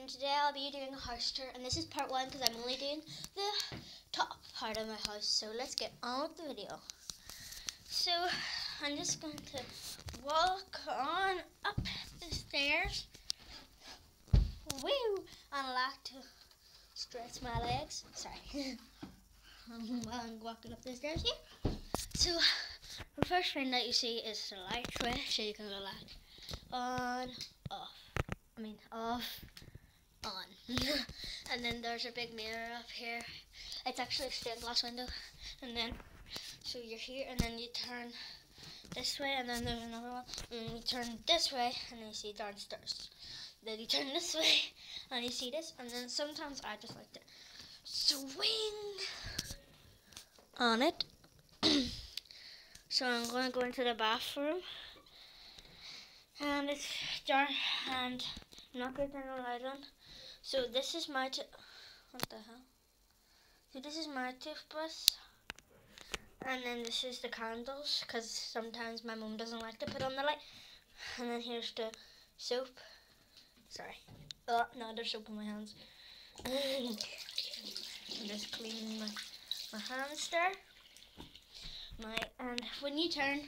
and today I'll be doing a house tour and this is part one because I'm only doing the top part of my house so let's get on with the video. So I'm just going to walk on up the stairs. Woo! And I like to stretch my legs. Sorry. While I'm walking up the stairs here. So the first thing that you see is the light switch so you can go on, off. I mean off, on. and then there's a big mirror up here. It's actually a stained glass window. And then, so you're here and then you turn this way and then there's another one. And then you turn this way and then you see downstairs. Then you turn this way and you see this. And then sometimes I just like to swing on it. so I'm going to go into the bathroom and it's dark and I'm not going to turn the light on. So this is my, what the hell? So this is my toothbrush. And then this is the candles, because sometimes my mom doesn't like to put on the light. And then here's the soap. Sorry. Oh, no, there's soap in my hands. I'm just cleaning my, my hands there. My, and when you turn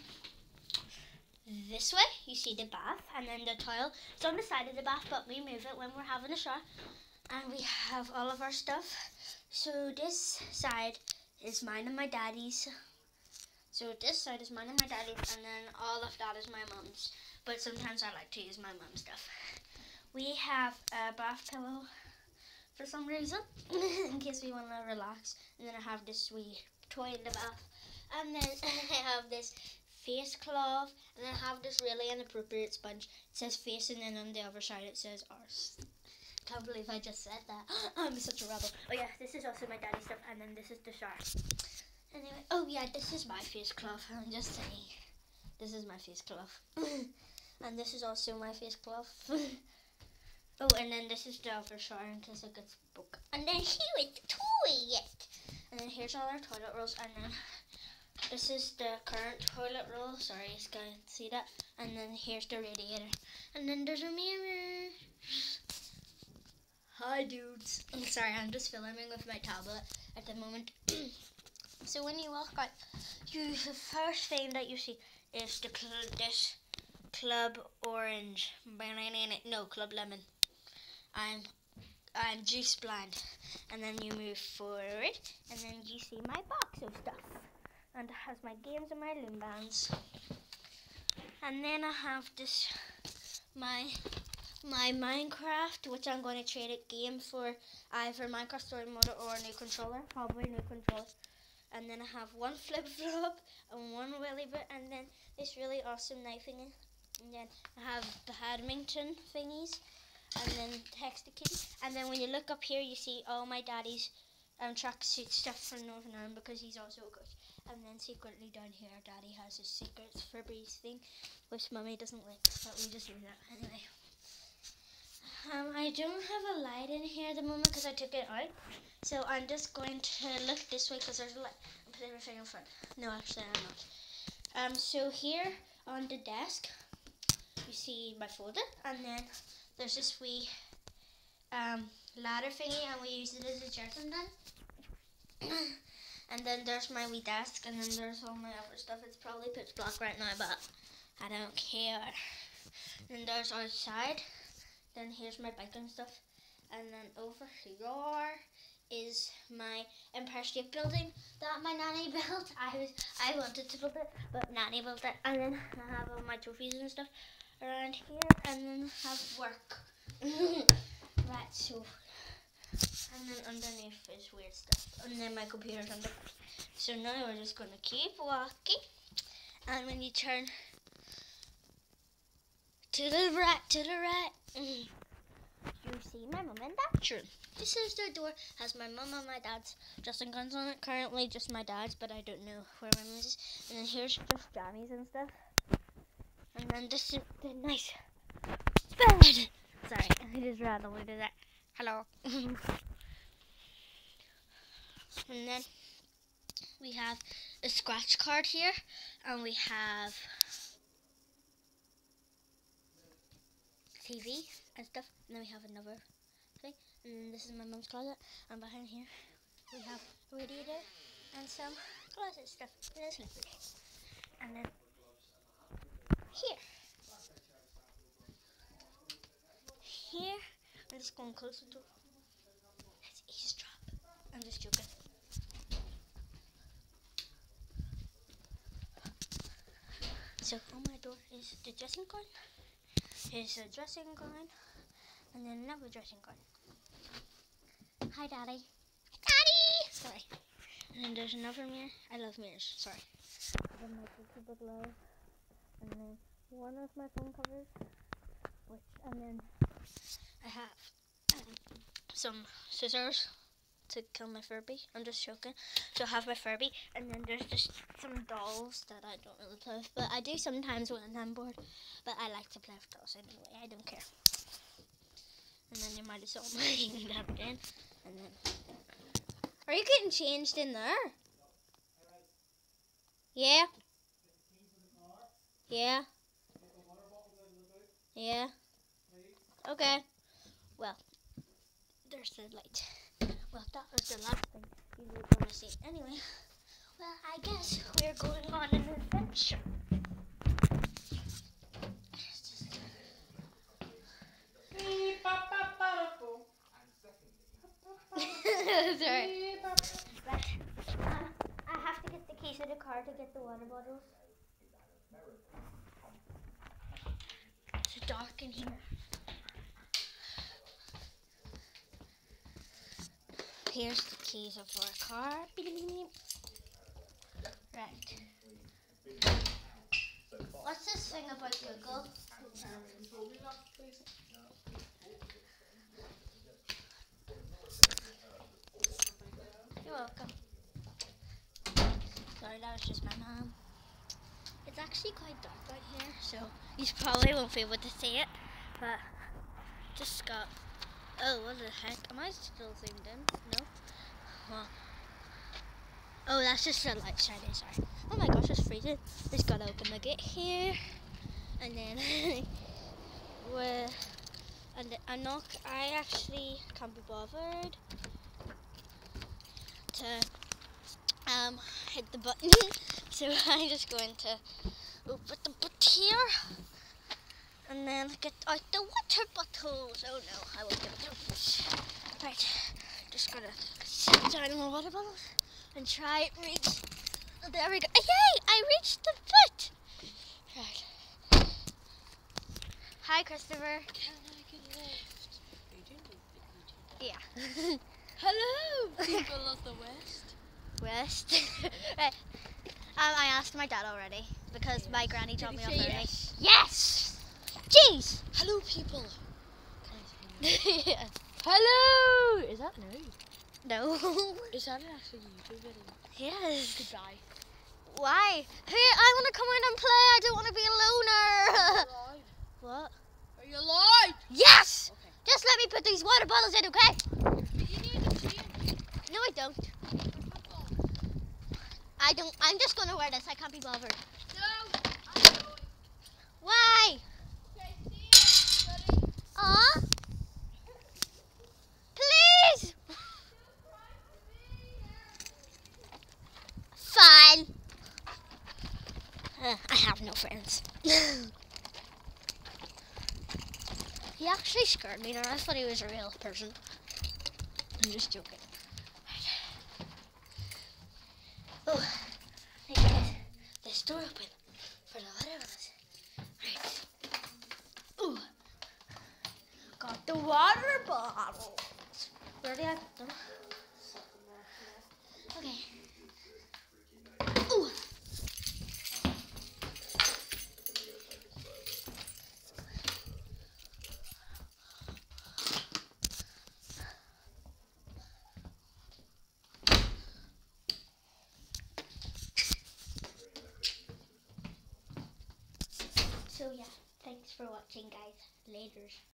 this way, you see the bath, and then the toilet. It's on the side of the bath, but we move it when we're having a shower. And we have all of our stuff. So this side is mine and my daddy's. So this side is mine and my daddy's, and then all of that is my mom's. But sometimes I like to use my mom's stuff. We have a bath pillow for some reason, in case we want to relax. And then I have this wee toy in the bath. And then I have this face cloth, and then I have this really inappropriate sponge. It says face, and then on the other side it says arse. Can't believe I just said that. I'm such a rebel. Oh yeah, this is also my daddy's stuff, and then this is the shower. Anyway, oh yeah, this is my face cloth. I'm just saying, this is my face cloth, and this is also my face cloth. oh, and then this is the other shower in case it gets broke. And then here is the toilet, and then here's all our toilet rolls, and then this is the current toilet roll. Sorry, you guys can see that. And then here's the radiator. And then there's a mirror. Hi, dudes. I'm sorry, I'm just filming with my tablet at the moment. so when you walk out, you the first thing that you see is the cl this Club Orange. No, Club Lemon. I'm I'm juice blind. And then you move forward, and then you see my box of stuff and it has my games and my loom bands. And then I have this my my Minecraft, which I'm going to trade a game for either Minecraft Story Mode or a new controller, probably a new controller. And then I have one flip flop and one willy bit, and then this really awesome knife thingy. And then I have the badminton thingies, and then text a kitty. And then when you look up here, you see all my daddy's um, tracksuit stuff from Northern Ireland because he's also a coach. And then secretly down here, Daddy has his secrets for Breeze thing, which Mummy doesn't like, but we just use that anyway. Um, I don't have a light in here at the moment because I took it out. So I'm just going to look this way because there's a light. I'm putting everything in front. No, actually I'm not. Um, so here on the desk, you see my folder, and then there's this wee um, ladder thingy, and we use it as a chair sometimes. And then there's my wee desk, and then there's all my other stuff. It's probably pitch black right now, but I don't care. And there's outside. Then here's my bike and stuff. And then over here is my State Building that my nanny built. I was I wanted to build it, but nanny built it. And then I have all my trophies and stuff around here, and then I have work. right, so and then underneath is weird stuff. And then my computer's under. So now we're just going to keep walking. And when you turn to the right, to the right, mm, you see my mum and dad's room. This is the door. Has my mum and my dad's dressing gowns on it. Currently just my dad's, but I don't know where my mum's is. And then here's just Johnny's and stuff. And then this is the nice bed. Sorry, I just randomly did that. Hello. And then we have a scratch card here, and we have TV and stuff. And then we have another thing. and this is my mom's closet, and behind here we have a radiator and some closet stuff and then slippers. And then here, here, I'm just going closer to. Let's eavesdrop. I'm just joking. So on my door is the dressing gown. Here's a dressing gown, and then another dressing gown. Hi, Daddy. Daddy! Sorry. And then there's another mirror. I love mirrors. Sorry. And then my cookie book love. And then one of my phone covers. Which, and then I have um, some scissors to kill my Furby. I'm just joking. So I have my Furby, and then there's just some dolls that I don't really play with, but I do sometimes when I'm bored. But I like to play with dolls anyway. I don't care. And then you might as well bring that again, and then. Are you getting changed in there? Yeah. Yeah. Yeah. Okay. Well, there's the light. Well, that was the last thing you were going to see. Anyway, well, I guess we're going on an adventure. Sorry. Um, I have to get the keys of the car to get the water bottles. It's dark in here. Here's the keys of our car. Right. What's this thing about Google? You're welcome. Sorry, that was just my mom. It's actually quite dark out here, so you probably won't be able to see it. But just got. Oh, what the heck? Am I still zoomed in? No. Well. Oh, that's just the light shining. Sorry. Oh my gosh, it's freezing. Just gotta open the gate here, and then we're... and I'm not. I actually can't be bothered to um hit the button. so I'm just going to open the button here and then get out the water bottles. Oh no, I won't get it. Right, just gonna sit down in my water bottles and try it reach. Oh, there we go. Yay! I reached the foot. Right. Hi, Christopher. Can I get left? You do look big, Yeah. Hello, people of the West. West. right. Um, I asked my dad already because my granny dropped me off yes? Yes. Jeez. Hello, people. Yeah. Hello. Is that new? no. Is that an actual YouTube video? yes. Goodbye. Why? Hey, I want to come in and play. I don't want to be a loner. alive? what? Are you alive? Yes. Okay. Just let me put these water bottles in, okay? You need to change. No, I don't. I don't. I'm just gonna wear this. I can't be bothered. No. I know. Why? Okay, see you, buddy. Aw. Please. Fine. Uh, I have no friends. he actually scared me, and I thought he was a real person. I'm just joking. Oh, get this door open for the other ones. Right. Ooh. Got the water bottles. Where did I put them? Okay. Ooh. So yeah, thanks for watching guys. Laters.